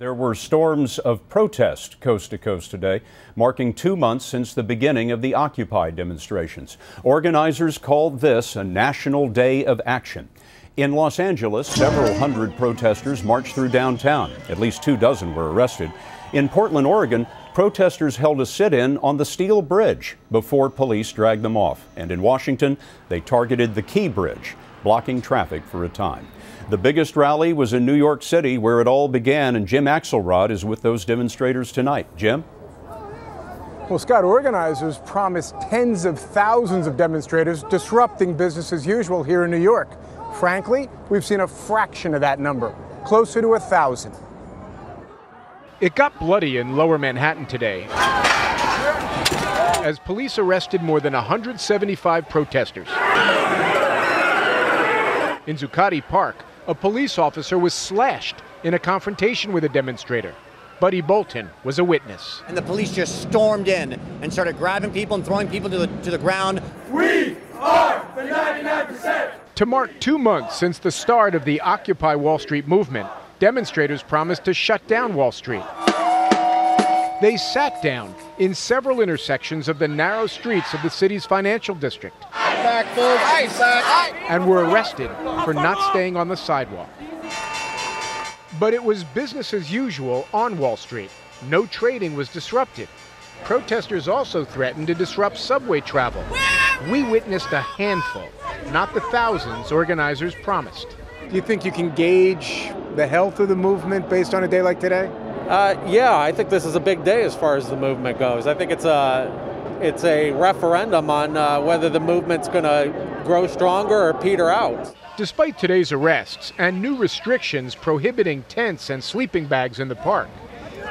There were storms of protest coast to coast today, marking two months since the beginning of the Occupy demonstrations. Organizers called this a national day of action. In Los Angeles, several hundred protesters marched through downtown. At least two dozen were arrested. In Portland, Oregon, protesters held a sit in on the Steel Bridge before police dragged them off. And in Washington, they targeted the Key Bridge, blocking traffic for a time. The biggest rally was in New York City, where it all began, and Jim Axelrod is with those demonstrators tonight. Jim? Well, Scott, organizers promised tens of thousands of demonstrators disrupting business as usual here in New York. Frankly, we've seen a fraction of that number, closer to a thousand. It got bloody in lower Manhattan today as police arrested more than 175 protesters. In Zuccotti Park, a police officer was slashed in a confrontation with a demonstrator. Buddy Bolton was a witness. And the police just stormed in and started grabbing people and throwing people to the, to the ground. We are the 99%. To mark two months since the start of the Occupy Wall Street movement, demonstrators promised to shut down Wall Street. They sat down in several intersections of the narrow streets of the city's financial district and were arrested for not staying on the sidewalk. But it was business as usual on Wall Street. No trading was disrupted. Protesters also threatened to disrupt subway travel. We witnessed a handful, not the thousands organizers promised. Do you think you can gauge the health of the movement based on a day like today? Uh, yeah, I think this is a big day as far as the movement goes. I think it's a it's a referendum on uh, whether the movement's going to grow stronger or peter out. Despite today's arrests and new restrictions prohibiting tents and sleeping bags in the park,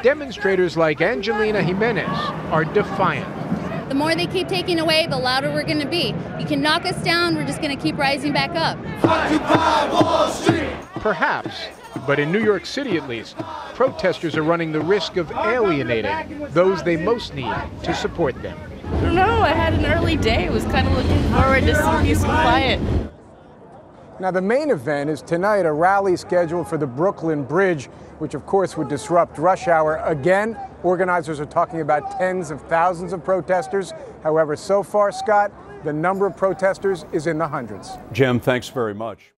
demonstrators like Angelina Jimenez are defiant. The more they keep taking away, the louder we're going to be. You can knock us down, we're just going to keep rising back up. Occupy Wall Street! Perhaps, but in New York City at least, protesters are running the risk of alienating those they most need to support them. I don't know. I had an early day. I was kind of looking forward to some peace and quiet. Now, the main event is tonight a rally scheduled for the Brooklyn Bridge, which of course would disrupt rush hour. Again, organizers are talking about tens of thousands of protesters. However, so far, Scott, the number of protesters is in the hundreds. Jim, thanks very much.